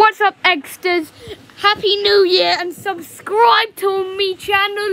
What's up, Exters? Happy New Year and subscribe to me channel.